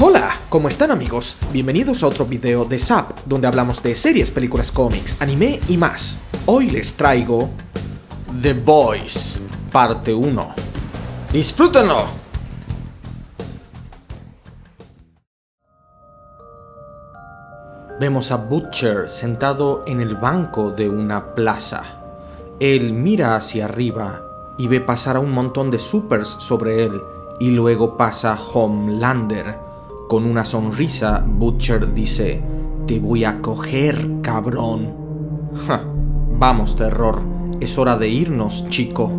Hola, ¿cómo están amigos? Bienvenidos a otro video de SAP, donde hablamos de series, películas, cómics, anime y más. Hoy les traigo The Boys, parte 1. ¡Disfrútenlo! Vemos a Butcher sentado en el banco de una plaza. Él mira hacia arriba y ve pasar a un montón de supers sobre él y luego pasa Homelander. Con una sonrisa, Butcher dice, Te voy a coger, cabrón. Vamos, terror, es hora de irnos, chico.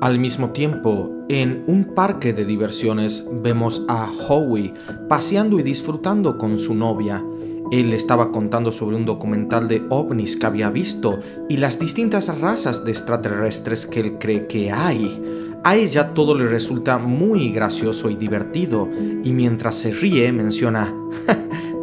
Al mismo tiempo, en un parque de diversiones vemos a Howie paseando y disfrutando con su novia. Él estaba contando sobre un documental de ovnis que había visto y las distintas razas de extraterrestres que él cree que hay. A ella todo le resulta muy gracioso y divertido, y mientras se ríe menciona,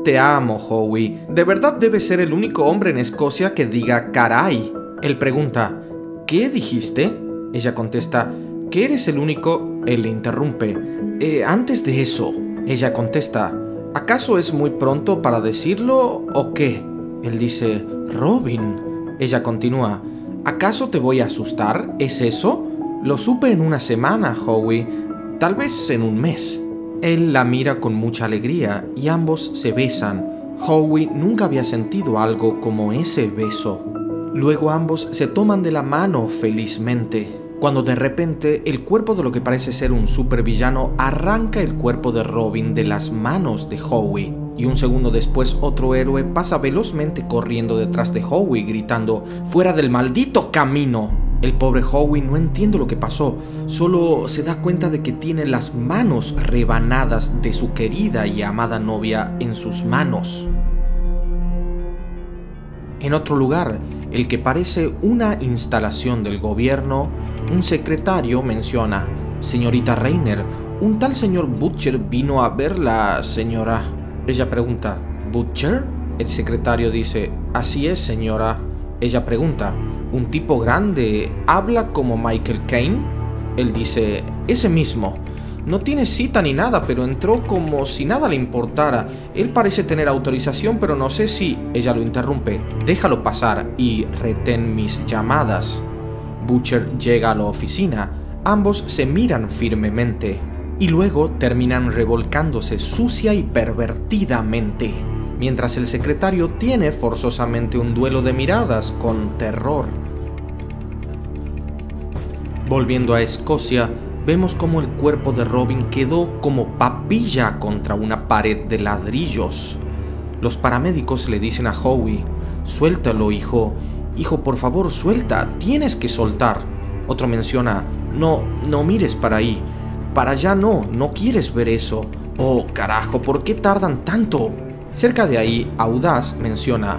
Te amo, Howie. De verdad debes ser el único hombre en Escocia que diga caray. Él pregunta, ¿qué dijiste? Ella contesta, que eres el único. Él le interrumpe, eh, antes de eso. Ella contesta, ¿acaso es muy pronto para decirlo o qué? Él dice, Robin. Ella continúa, ¿acaso te voy a asustar? ¿Es eso? Lo supe en una semana, Howie, tal vez en un mes. Él la mira con mucha alegría y ambos se besan. Howie nunca había sentido algo como ese beso. Luego ambos se toman de la mano felizmente cuando de repente el cuerpo de lo que parece ser un supervillano arranca el cuerpo de Robin de las manos de Howie. Y un segundo después otro héroe pasa velozmente corriendo detrás de Howie gritando ¡Fuera del maldito camino! El pobre Howie no entiende lo que pasó, solo se da cuenta de que tiene las manos rebanadas de su querida y amada novia en sus manos. En otro lugar, el que parece una instalación del gobierno, un secretario menciona, Señorita Reiner, un tal señor Butcher vino a verla, señora. Ella pregunta, ¿Butcher? El secretario dice, así es, señora. Ella pregunta, ¿un tipo grande habla como Michael Caine? Él dice, ese mismo. No tiene cita ni nada, pero entró como si nada le importara. Él parece tener autorización, pero no sé si... Ella lo interrumpe. Déjalo pasar y retén mis llamadas. Butcher llega a la oficina. Ambos se miran firmemente y luego terminan revolcándose sucia y pervertidamente, mientras el secretario tiene forzosamente un duelo de miradas con terror. Volviendo a Escocia, vemos como el cuerpo de Robin quedó como papilla contra una pared de ladrillos. Los paramédicos le dicen a Howie, suéltalo hijo, hijo por favor suelta, tienes que soltar. Otro menciona, no, no mires para ahí, para allá no, no quieres ver eso. Oh carajo, ¿por qué tardan tanto? Cerca de ahí, Audaz menciona,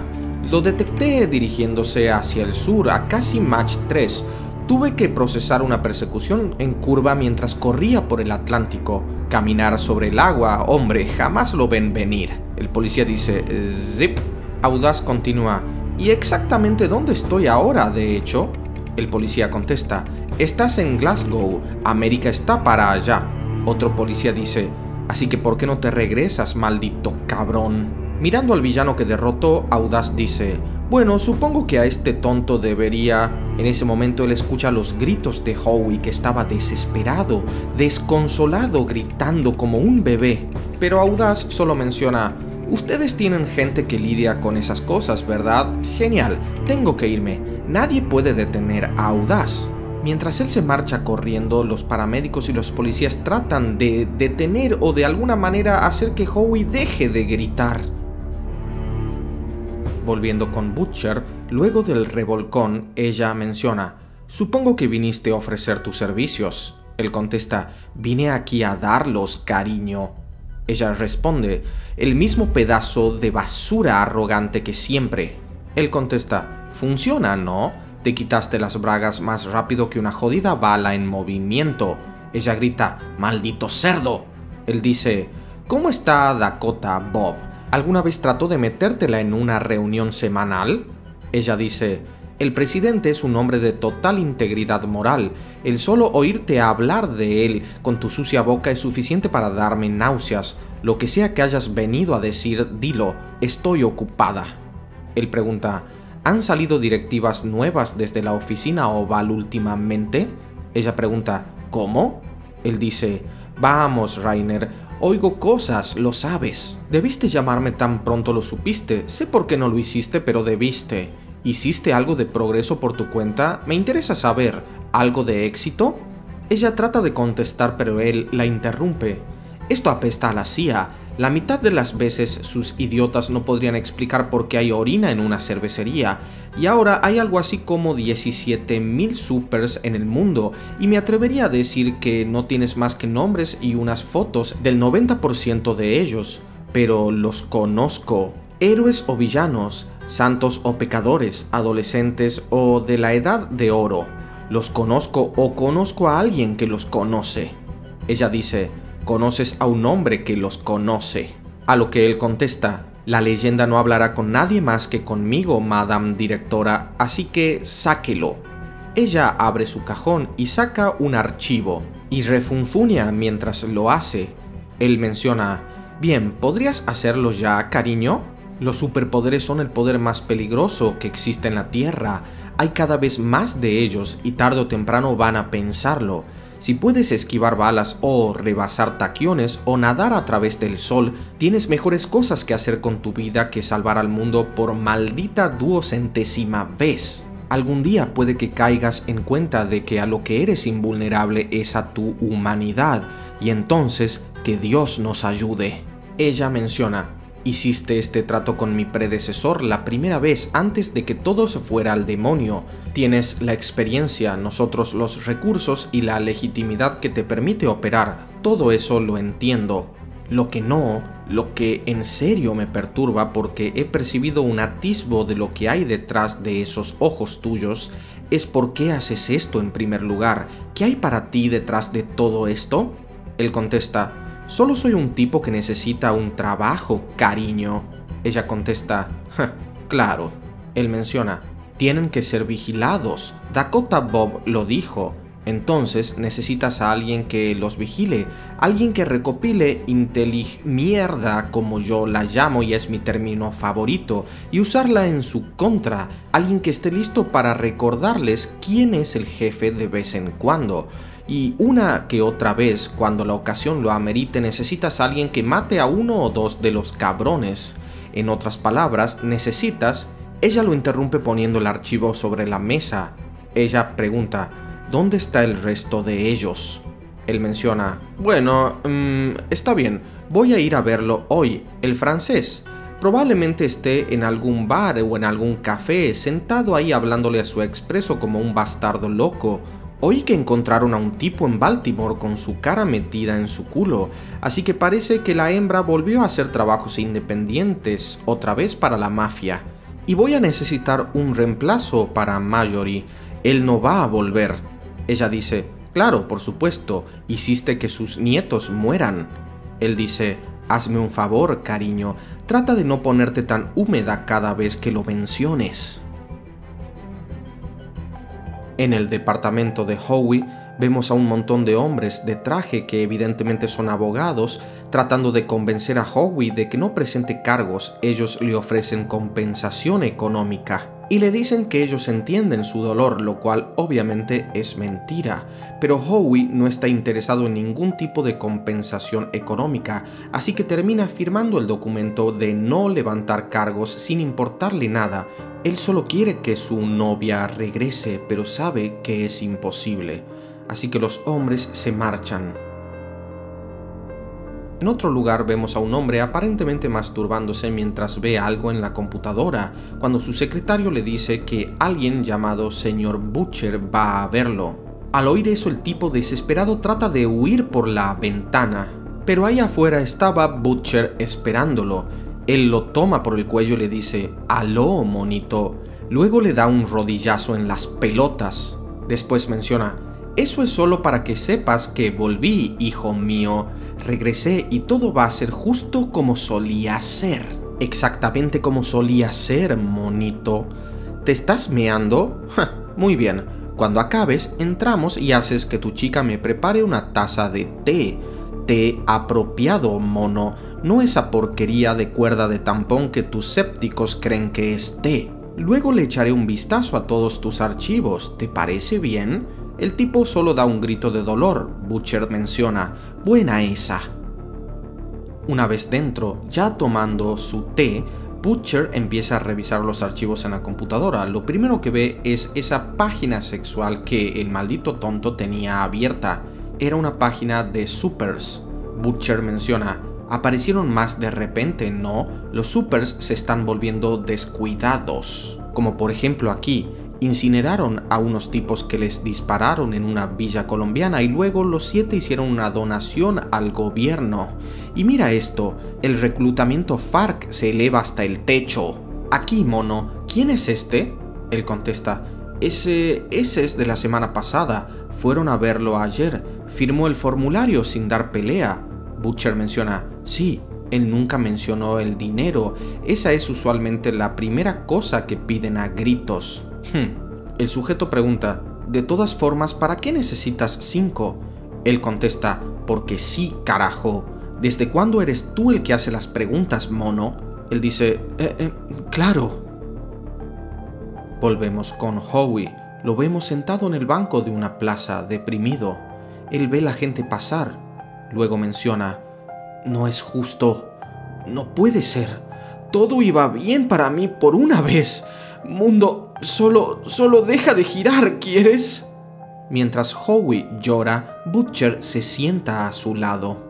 lo detecté dirigiéndose hacia el sur a casi Match 3, Tuve que procesar una persecución en curva mientras corría por el Atlántico. Caminar sobre el agua, hombre, jamás lo ven venir. El policía dice, zip. Audaz continúa, ¿y exactamente dónde estoy ahora, de hecho? El policía contesta, estás en Glasgow, América está para allá. Otro policía dice, así que ¿por qué no te regresas, maldito cabrón? Mirando al villano que derrotó, Audaz dice, bueno, supongo que a este tonto debería... En ese momento él escucha los gritos de Howie que estaba desesperado, desconsolado, gritando como un bebé. Pero Audaz solo menciona, ustedes tienen gente que lidia con esas cosas, ¿verdad? Genial, tengo que irme. Nadie puede detener a Audaz. Mientras él se marcha corriendo, los paramédicos y los policías tratan de detener o de alguna manera hacer que Howie deje de gritar. Volviendo con Butcher, luego del revolcón, ella menciona, Supongo que viniste a ofrecer tus servicios. Él contesta, vine aquí a darlos, cariño. Ella responde, el mismo pedazo de basura arrogante que siempre. Él contesta, funciona, ¿no? Te quitaste las bragas más rápido que una jodida bala en movimiento. Ella grita, maldito cerdo. Él dice, ¿cómo está Dakota, Bob? ¿Alguna vez trató de metértela en una reunión semanal? Ella dice, El presidente es un hombre de total integridad moral. El solo oírte hablar de él con tu sucia boca es suficiente para darme náuseas. Lo que sea que hayas venido a decir, dilo, estoy ocupada. Él pregunta, ¿han salido directivas nuevas desde la oficina oval últimamente? Ella pregunta, ¿cómo? Él dice, vamos, Rainer, oigo cosas, lo sabes. Debiste llamarme tan pronto lo supiste. Sé por qué no lo hiciste, pero debiste. ¿Hiciste algo de progreso por tu cuenta? Me interesa saber. ¿Algo de éxito? Ella trata de contestar, pero él la interrumpe. Esto apesta a la CIA. La mitad de las veces sus idiotas no podrían explicar por qué hay orina en una cervecería, y ahora hay algo así como 17.000 supers en el mundo, y me atrevería a decir que no tienes más que nombres y unas fotos del 90% de ellos, pero los conozco. Héroes o villanos, santos o pecadores, adolescentes o de la edad de oro. Los conozco o conozco a alguien que los conoce. Ella dice, conoces a un hombre que los conoce. A lo que él contesta, la leyenda no hablará con nadie más que conmigo, madame directora, así que sáquelo. Ella abre su cajón y saca un archivo, y refunfuña mientras lo hace. Él menciona, bien, ¿podrías hacerlo ya, cariño? Los superpoderes son el poder más peligroso que existe en la Tierra. Hay cada vez más de ellos y tarde o temprano van a pensarlo. Si puedes esquivar balas o rebasar taquiones o nadar a través del sol, tienes mejores cosas que hacer con tu vida que salvar al mundo por maldita duocentésima vez. Algún día puede que caigas en cuenta de que a lo que eres invulnerable es a tu humanidad, y entonces que Dios nos ayude. Ella menciona, Hiciste este trato con mi predecesor la primera vez antes de que todo se fuera al demonio. Tienes la experiencia, nosotros los recursos y la legitimidad que te permite operar. Todo eso lo entiendo. Lo que no, lo que en serio me perturba porque he percibido un atisbo de lo que hay detrás de esos ojos tuyos, es por qué haces esto en primer lugar. ¿Qué hay para ti detrás de todo esto? Él contesta, Solo soy un tipo que necesita un trabajo, cariño. Ella contesta, claro. Él menciona, tienen que ser vigilados. Dakota Bob lo dijo. Entonces necesitas a alguien que los vigile, alguien que recopile intelig mierda como yo la llamo y es mi término favorito, y usarla en su contra, alguien que esté listo para recordarles quién es el jefe de vez en cuando y una que otra vez, cuando la ocasión lo amerite, necesitas a alguien que mate a uno o dos de los cabrones. En otras palabras, necesitas... Ella lo interrumpe poniendo el archivo sobre la mesa. Ella pregunta, ¿dónde está el resto de ellos? Él menciona, bueno, mm, está bien, voy a ir a verlo hoy, el francés. Probablemente esté en algún bar o en algún café, sentado ahí hablándole a su expreso como un bastardo loco, Oí que encontraron a un tipo en Baltimore con su cara metida en su culo, así que parece que la hembra volvió a hacer trabajos independientes, otra vez para la mafia. Y voy a necesitar un reemplazo para Mallory. Él no va a volver. Ella dice, claro, por supuesto, hiciste que sus nietos mueran. Él dice, hazme un favor, cariño, trata de no ponerte tan húmeda cada vez que lo menciones. En el departamento de Howie vemos a un montón de hombres de traje que evidentemente son abogados tratando de convencer a Howie de que no presente cargos, ellos le ofrecen compensación económica y le dicen que ellos entienden su dolor, lo cual obviamente es mentira. Pero Howie no está interesado en ningún tipo de compensación económica, así que termina firmando el documento de no levantar cargos sin importarle nada, él solo quiere que su novia regrese, pero sabe que es imposible, así que los hombres se marchan. En otro lugar vemos a un hombre aparentemente masturbándose mientras ve algo en la computadora, cuando su secretario le dice que alguien llamado señor Butcher va a verlo. Al oír eso el tipo desesperado trata de huir por la ventana, pero ahí afuera estaba Butcher esperándolo, él lo toma por el cuello y le dice, aló, monito. Luego le da un rodillazo en las pelotas. Después menciona, eso es solo para que sepas que volví, hijo mío. Regresé y todo va a ser justo como solía ser. Exactamente como solía ser, monito. ¿Te estás meando? Muy bien. Cuando acabes, entramos y haces que tu chica me prepare una taza de té. Té apropiado, mono, no esa porquería de cuerda de tampón que tus sépticos creen que es té. Luego le echaré un vistazo a todos tus archivos. ¿Te parece bien? El tipo solo da un grito de dolor. Butcher menciona, buena esa. Una vez dentro, ya tomando su té, Butcher empieza a revisar los archivos en la computadora. Lo primero que ve es esa página sexual que el maldito tonto tenía abierta. Era una página de supers. Butcher menciona, aparecieron más de repente, ¿no? Los supers se están volviendo descuidados. Como por ejemplo aquí, incineraron a unos tipos que les dispararon en una villa colombiana y luego los siete hicieron una donación al gobierno. Y mira esto, el reclutamiento FARC se eleva hasta el techo. Aquí, mono, ¿quién es este? Él contesta, ese, ese es de la semana pasada, fueron a verlo ayer, firmó el formulario sin dar pelea. Butcher menciona, sí, él nunca mencionó el dinero, esa es usualmente la primera cosa que piden a gritos. Hmm. El sujeto pregunta, de todas formas, ¿para qué necesitas cinco? Él contesta, porque sí, carajo. ¿Desde cuándo eres tú el que hace las preguntas, mono? Él dice, eh, eh, claro. Volvemos con Howie. Lo vemos sentado en el banco de una plaza, deprimido. Él ve la gente pasar. Luego menciona, no es justo. No puede ser. Todo iba bien para mí por una vez. Mundo, solo, solo deja de girar, ¿quieres? Mientras Howie llora, Butcher se sienta a su lado.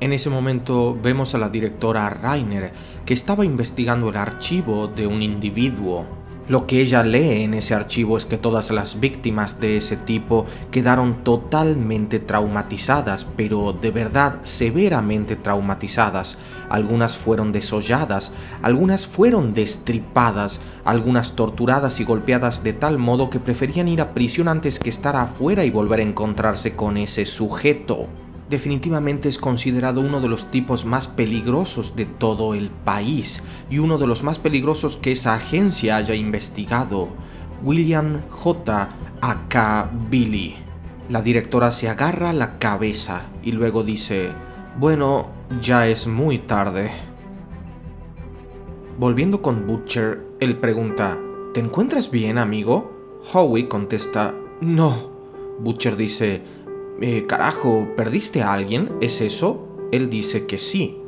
En ese momento vemos a la directora Rainer, que estaba investigando el archivo de un individuo. Lo que ella lee en ese archivo es que todas las víctimas de ese tipo quedaron totalmente traumatizadas, pero de verdad severamente traumatizadas. Algunas fueron desolladas, algunas fueron destripadas, algunas torturadas y golpeadas de tal modo que preferían ir a prisión antes que estar afuera y volver a encontrarse con ese sujeto definitivamente es considerado uno de los tipos más peligrosos de todo el país y uno de los más peligrosos que esa agencia haya investigado, William J. A.K. Billy. La directora se agarra la cabeza y luego dice, bueno, ya es muy tarde. Volviendo con Butcher, él pregunta, ¿te encuentras bien, amigo? Howie contesta, no. Butcher dice, eh, carajo, ¿perdiste a alguien? ¿Es eso? Él dice que sí.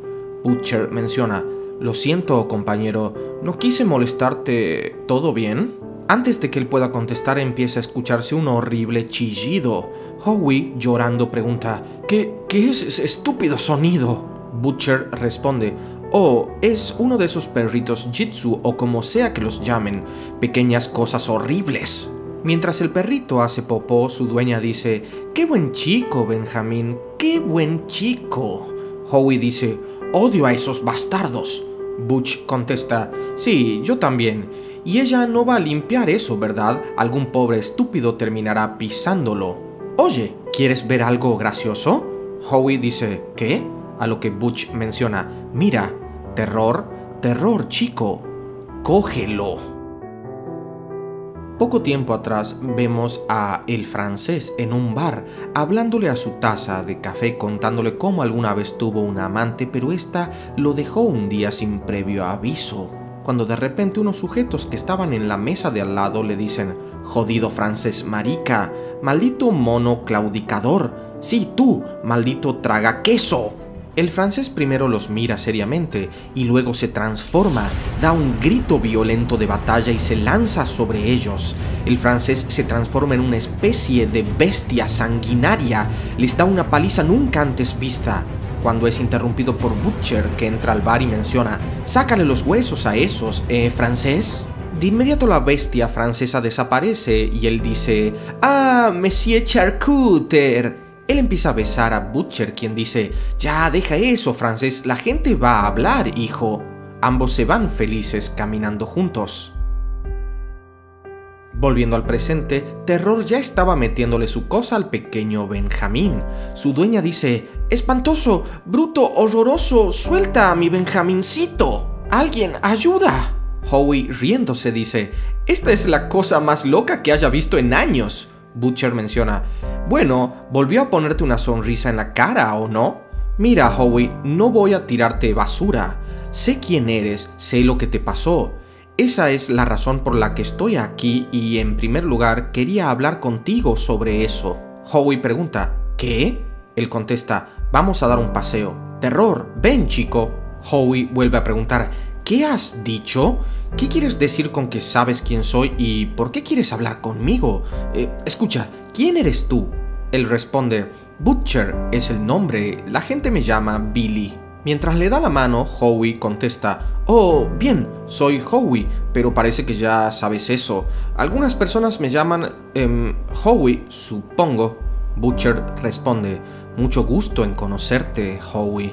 Butcher menciona, lo siento, compañero, no quise molestarte. ¿Todo bien? Antes de que él pueda contestar empieza a escucharse un horrible chillido. Howie, llorando, pregunta, ¿qué, qué es ese estúpido sonido? Butcher responde, Oh, es uno de esos perritos jitsu o como sea que los llamen, pequeñas cosas horribles. Mientras el perrito hace popó, su dueña dice, ¡Qué buen chico, Benjamín! ¡Qué buen chico! Howie dice, ¡Odio a esos bastardos! Butch contesta, sí, yo también. Y ella no va a limpiar eso, ¿verdad? Algún pobre estúpido terminará pisándolo. Oye, ¿quieres ver algo gracioso? Howie dice, ¿qué? A lo que Butch menciona, mira, terror, terror, chico, cógelo. Poco tiempo atrás vemos a el francés en un bar hablándole a su taza de café contándole cómo alguna vez tuvo un amante pero esta lo dejó un día sin previo aviso. Cuando de repente unos sujetos que estaban en la mesa de al lado le dicen, jodido francés marica, maldito mono claudicador, sí tú, maldito traga queso. El francés primero los mira seriamente y luego se transforma, da un grito violento de batalla y se lanza sobre ellos. El francés se transforma en una especie de bestia sanguinaria, les da una paliza nunca antes vista. Cuando es interrumpido por Butcher, que entra al bar y menciona, sácale los huesos a esos, ¿eh, francés? De inmediato la bestia francesa desaparece y él dice, Ah, Monsieur Charcuter, él empieza a besar a Butcher, quien dice, ya deja eso, francés, la gente va a hablar, hijo. Ambos se van felices caminando juntos. Volviendo al presente, Terror ya estaba metiéndole su cosa al pequeño Benjamín. Su dueña dice, espantoso, bruto, horroroso, suelta a mi Benjamincito. ¡Alguien, ayuda! Howie riéndose dice, esta es la cosa más loca que haya visto en años. Butcher menciona, bueno, volvió a ponerte una sonrisa en la cara, ¿o no? Mira, Howie, no voy a tirarte basura. Sé quién eres, sé lo que te pasó. Esa es la razón por la que estoy aquí y en primer lugar quería hablar contigo sobre eso. Howie pregunta, ¿qué? Él contesta, vamos a dar un paseo. Terror, ven chico. Howie vuelve a preguntar, ¿qué has dicho? ¿Qué quieres decir con que sabes quién soy y por qué quieres hablar conmigo? Eh, escucha, ¿quién eres tú? Él responde, Butcher es el nombre, la gente me llama Billy. Mientras le da la mano, Howie contesta, Oh, bien, soy Howie, pero parece que ya sabes eso. Algunas personas me llaman eh, Howie, supongo. Butcher responde, Mucho gusto en conocerte, Howie.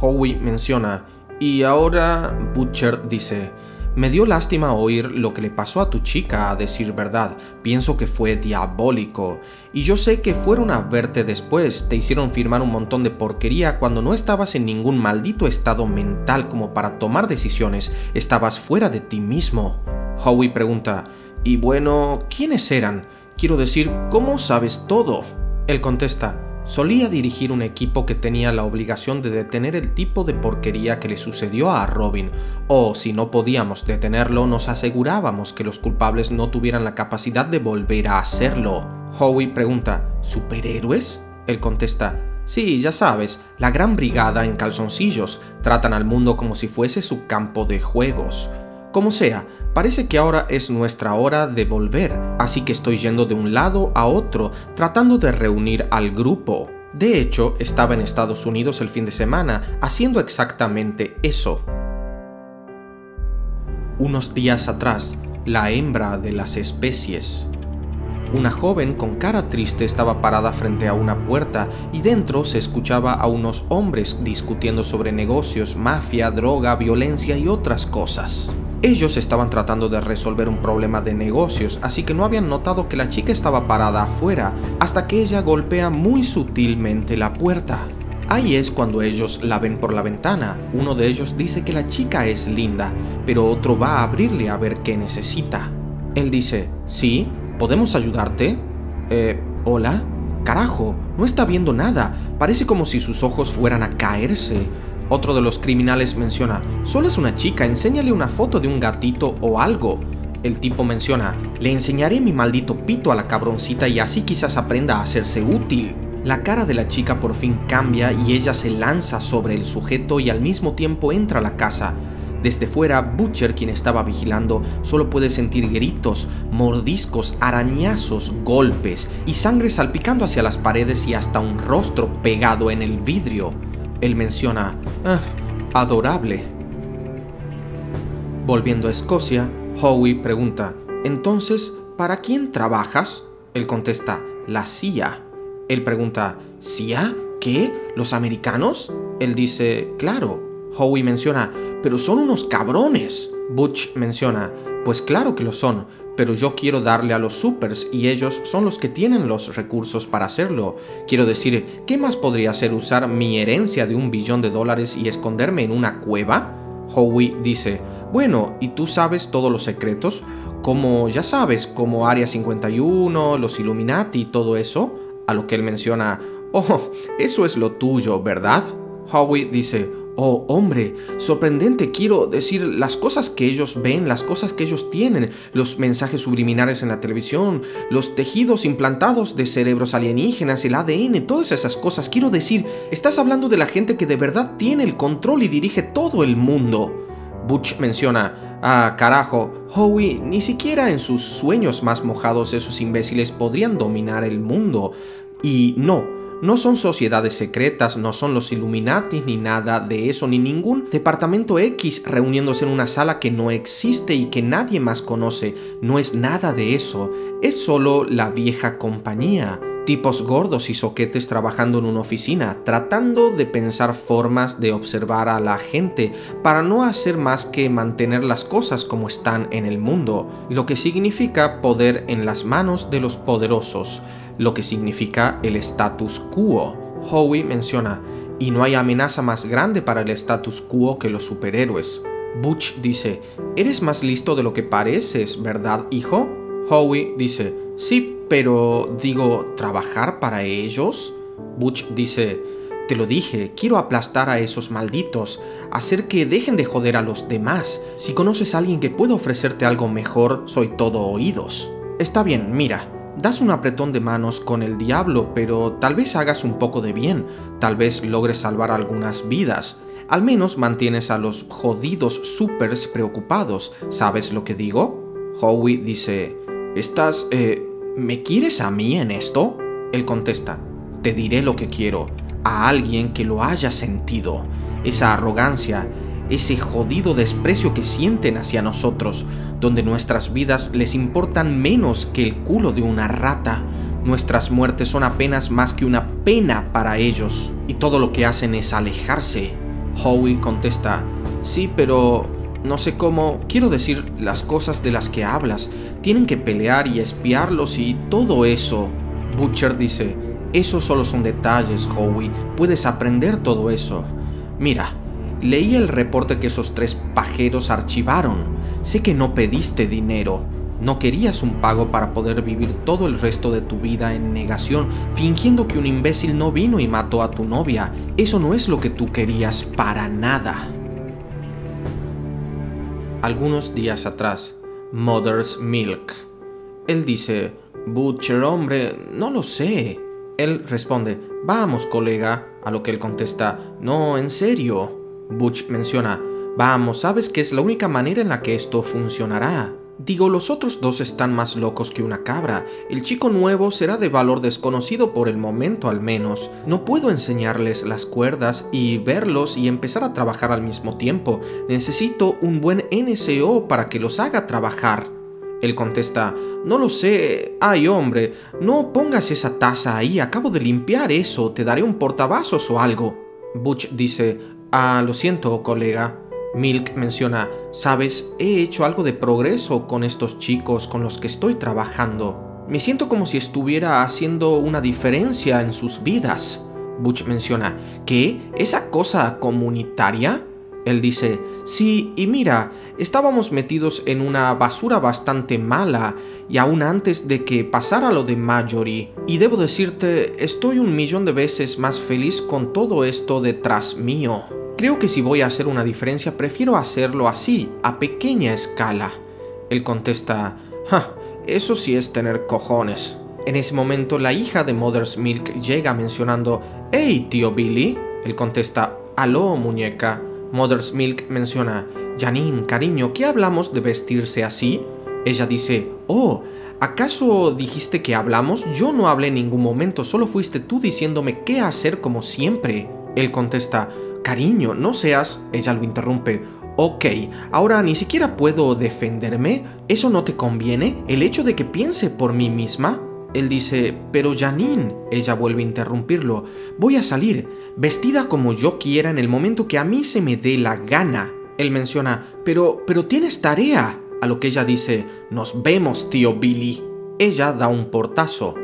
Howie menciona, y ahora Butcher dice, me dio lástima oír lo que le pasó a tu chica, a decir verdad. Pienso que fue diabólico. Y yo sé que fueron a verte después, te hicieron firmar un montón de porquería cuando no estabas en ningún maldito estado mental como para tomar decisiones, estabas fuera de ti mismo. Howie pregunta, y bueno, ¿quiénes eran? Quiero decir, ¿cómo sabes todo? Él contesta, Solía dirigir un equipo que tenía la obligación de detener el tipo de porquería que le sucedió a Robin, o si no podíamos detenerlo, nos asegurábamos que los culpables no tuvieran la capacidad de volver a hacerlo. Howie pregunta, ¿superhéroes? Él contesta, Sí, ya sabes, la gran brigada en calzoncillos tratan al mundo como si fuese su campo de juegos. Como sea, Parece que ahora es nuestra hora de volver, así que estoy yendo de un lado a otro tratando de reunir al grupo. De hecho, estaba en Estados Unidos el fin de semana haciendo exactamente eso. Unos días atrás, la hembra de las especies. Una joven con cara triste estaba parada frente a una puerta y dentro se escuchaba a unos hombres discutiendo sobre negocios, mafia, droga, violencia y otras cosas. Ellos estaban tratando de resolver un problema de negocios, así que no habían notado que la chica estaba parada afuera, hasta que ella golpea muy sutilmente la puerta. Ahí es cuando ellos la ven por la ventana. Uno de ellos dice que la chica es linda, pero otro va a abrirle a ver qué necesita. Él dice, ¿sí? ¿Podemos ayudarte? Eh, ¿hola? Carajo, no está viendo nada. Parece como si sus ojos fueran a caerse. Otro de los criminales menciona, solo es una chica, enséñale una foto de un gatito o algo. El tipo menciona, le enseñaré mi maldito pito a la cabroncita y así quizás aprenda a hacerse útil. La cara de la chica por fin cambia y ella se lanza sobre el sujeto y al mismo tiempo entra a la casa. Desde fuera, Butcher, quien estaba vigilando, solo puede sentir gritos, mordiscos, arañazos, golpes y sangre salpicando hacia las paredes y hasta un rostro pegado en el vidrio. Él menciona, ah, adorable. Volviendo a Escocia, Howie pregunta, entonces, ¿para quién trabajas? Él contesta, la CIA. Él pregunta, ¿CIA? ¿Qué? ¿Los americanos? Él dice, claro. Howie menciona, pero son unos cabrones. Butch menciona, pues claro que lo son, pero yo quiero darle a los supers y ellos son los que tienen los recursos para hacerlo. Quiero decir, ¿qué más podría ser usar mi herencia de un billón de dólares y esconderme en una cueva? Howie dice, bueno, ¿y tú sabes todos los secretos? Como ya sabes, como Área 51, los Illuminati y todo eso. A lo que él menciona, oh, eso es lo tuyo, ¿verdad? Howie dice, Oh, hombre, sorprendente, quiero decir, las cosas que ellos ven, las cosas que ellos tienen, los mensajes subliminares en la televisión, los tejidos implantados de cerebros alienígenas, el ADN, todas esas cosas. Quiero decir, estás hablando de la gente que de verdad tiene el control y dirige todo el mundo. Butch menciona, ah, carajo, Howie, ni siquiera en sus sueños más mojados esos imbéciles podrían dominar el mundo. Y no, no son sociedades secretas, no son los Illuminati ni nada de eso, ni ningún departamento X reuniéndose en una sala que no existe y que nadie más conoce. No es nada de eso, es solo la vieja compañía. Tipos gordos y soquetes trabajando en una oficina, tratando de pensar formas de observar a la gente para no hacer más que mantener las cosas como están en el mundo, lo que significa poder en las manos de los poderosos lo que significa el status quo. Howie menciona, y no hay amenaza más grande para el status quo que los superhéroes. Butch dice, Eres más listo de lo que pareces, ¿verdad, hijo? Howie dice, Sí, pero digo, ¿trabajar para ellos? Butch dice, Te lo dije, quiero aplastar a esos malditos, hacer que dejen de joder a los demás. Si conoces a alguien que pueda ofrecerte algo mejor, soy todo oídos. Está bien, mira, das un apretón de manos con el diablo, pero tal vez hagas un poco de bien, tal vez logres salvar algunas vidas. Al menos mantienes a los jodidos supers preocupados. ¿Sabes lo que digo? Howie dice, ¿estás... Eh, ¿Me quieres a mí en esto? Él contesta, te diré lo que quiero, a alguien que lo haya sentido. Esa arrogancia, ese jodido desprecio que sienten hacia nosotros, donde nuestras vidas les importan menos que el culo de una rata. Nuestras muertes son apenas más que una pena para ellos, y todo lo que hacen es alejarse. Howie contesta, sí, pero no sé cómo, quiero decir las cosas de las que hablas, tienen que pelear y espiarlos y todo eso. Butcher dice, esos solo son detalles, Howie, puedes aprender todo eso. Mira, Leí el reporte que esos tres pajeros archivaron. Sé que no pediste dinero. No querías un pago para poder vivir todo el resto de tu vida en negación, fingiendo que un imbécil no vino y mató a tu novia. Eso no es lo que tú querías para nada. Algunos días atrás, Mother's Milk. Él dice, Butcher, hombre, no lo sé. Él responde, vamos, colega, a lo que él contesta, no, en serio. Butch menciona, vamos, sabes que es la única manera en la que esto funcionará. Digo, los otros dos están más locos que una cabra. El chico nuevo será de valor desconocido por el momento al menos. No puedo enseñarles las cuerdas y verlos y empezar a trabajar al mismo tiempo. Necesito un buen NCO para que los haga trabajar. Él contesta, no lo sé. Ay, hombre, no pongas esa taza ahí, acabo de limpiar eso, te daré un portavasos o algo. Butch dice, Ah, lo siento, colega. Milk menciona, sabes, he hecho algo de progreso con estos chicos con los que estoy trabajando. Me siento como si estuviera haciendo una diferencia en sus vidas. Butch menciona, ¿qué? ¿Esa cosa comunitaria? Él dice, sí, y mira, estábamos metidos en una basura bastante mala, y aún antes de que pasara lo de Marjorie, y debo decirte, estoy un millón de veces más feliz con todo esto detrás mío. Creo que si voy a hacer una diferencia, prefiero hacerlo así, a pequeña escala. Él contesta, ja, eso sí es tener cojones. En ese momento, la hija de Mother's Milk llega mencionando, hey, tío Billy. Él contesta, aló, muñeca. Mother's Milk menciona, Janine, cariño, ¿qué hablamos de vestirse así? Ella dice, oh, ¿acaso dijiste que hablamos? Yo no hablé en ningún momento, solo fuiste tú diciéndome qué hacer como siempre. Él contesta, cariño, no seas... Ella lo interrumpe, Ok, ahora ni siquiera puedo defenderme. ¿Eso no te conviene? ¿El hecho de que piense por mí misma? Él dice, pero Janine, ella vuelve a interrumpirlo, voy a salir, vestida como yo quiera en el momento que a mí se me dé la gana. Él menciona, pero, pero tienes tarea. A lo que ella dice, nos vemos, tío Billy. Ella da un portazo.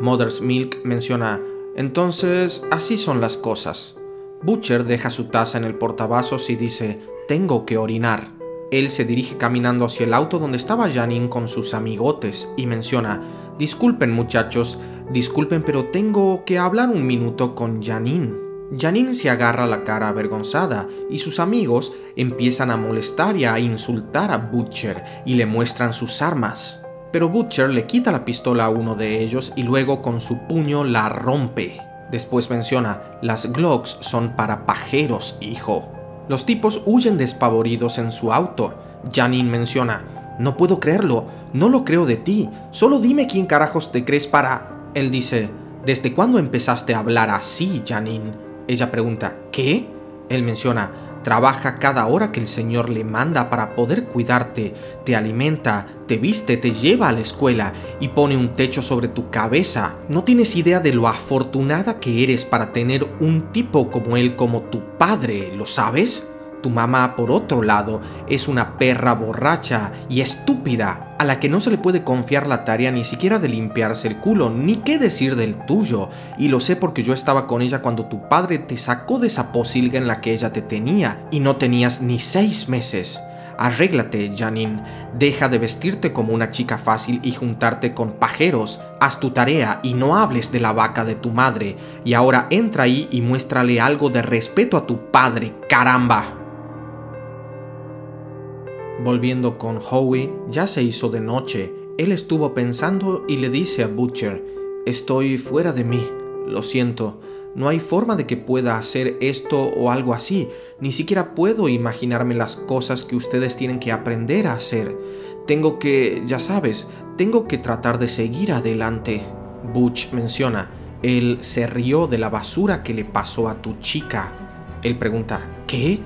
Mother's Milk menciona, entonces así son las cosas. Butcher deja su taza en el portavasos y dice, tengo que orinar. Él se dirige caminando hacia el auto donde estaba Janine con sus amigotes y menciona, Disculpen muchachos, disculpen pero tengo que hablar un minuto con Janine. Janine se agarra la cara avergonzada y sus amigos empiezan a molestar y a insultar a Butcher y le muestran sus armas. Pero Butcher le quita la pistola a uno de ellos y luego con su puño la rompe. Después menciona, las Glocks son para pajeros, hijo. Los tipos huyen despavoridos en su auto. Janine menciona, no puedo creerlo, no lo creo de ti, solo dime quién carajos te crees para... Él dice, ¿desde cuándo empezaste a hablar así, Janine? Ella pregunta, ¿qué? Él menciona, trabaja cada hora que el Señor le manda para poder cuidarte, te alimenta, te viste, te lleva a la escuela y pone un techo sobre tu cabeza. No tienes idea de lo afortunada que eres para tener un tipo como él como tu padre, ¿lo sabes? Tu mamá, por otro lado, es una perra borracha y estúpida. a la que no se le puede confiar la tarea ni siquiera de limpiarse el culo, ni qué decir del tuyo. Y lo sé porque yo estaba con ella cuando tu padre te sacó de esa posilga en la que ella te tenía y no tenías ni seis meses. Arréglate, Janine. Deja de vestirte como una chica fácil y juntarte con pajeros. Haz tu tarea y no hables de la vaca de tu madre. Y ahora entra ahí y muéstrale algo de respeto a tu padre, caramba. Volviendo con Howie, ya se hizo de noche. Él estuvo pensando y le dice a Butcher, estoy fuera de mí, lo siento. No hay forma de que pueda hacer esto o algo así. Ni siquiera puedo imaginarme las cosas que ustedes tienen que aprender a hacer. Tengo que, ya sabes, tengo que tratar de seguir adelante. Butch menciona, él se rió de la basura que le pasó a tu chica. Él pregunta, ¿qué?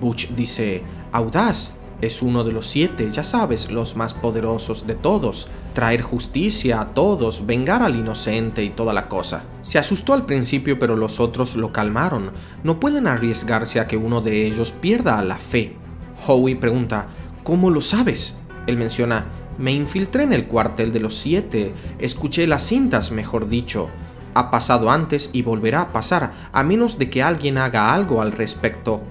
Butch dice, audaz, es uno de los siete, ya sabes, los más poderosos de todos. Traer justicia a todos, vengar al inocente y toda la cosa. Se asustó al principio, pero los otros lo calmaron. No pueden arriesgarse a que uno de ellos pierda la fe. Howie pregunta, ¿cómo lo sabes? Él menciona, me infiltré en el cuartel de los siete, escuché las cintas, mejor dicho. Ha pasado antes y volverá a pasar, a menos de que alguien haga algo al respecto.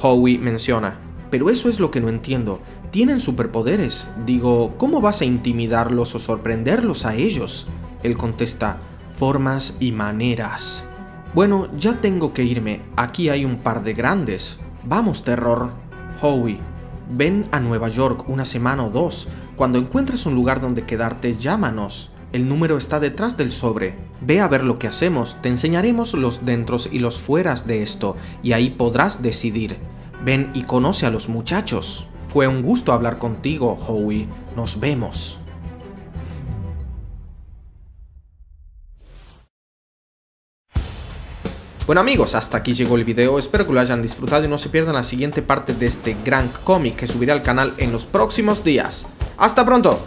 Howie menciona, pero eso es lo que no entiendo. Tienen superpoderes. Digo, ¿cómo vas a intimidarlos o sorprenderlos a ellos? Él contesta, formas y maneras. Bueno, ya tengo que irme. Aquí hay un par de grandes. Vamos, terror. Howie, ven a Nueva York una semana o dos. Cuando encuentres un lugar donde quedarte, llámanos. El número está detrás del sobre. Ve a ver lo que hacemos. Te enseñaremos los dentros y los fueras de esto, y ahí podrás decidir. Ven y conoce a los muchachos. Fue un gusto hablar contigo, Howie. Nos vemos. Bueno amigos, hasta aquí llegó el video, espero que lo hayan disfrutado y no se pierdan la siguiente parte de este gran cómic que subiré al canal en los próximos días. ¡Hasta pronto!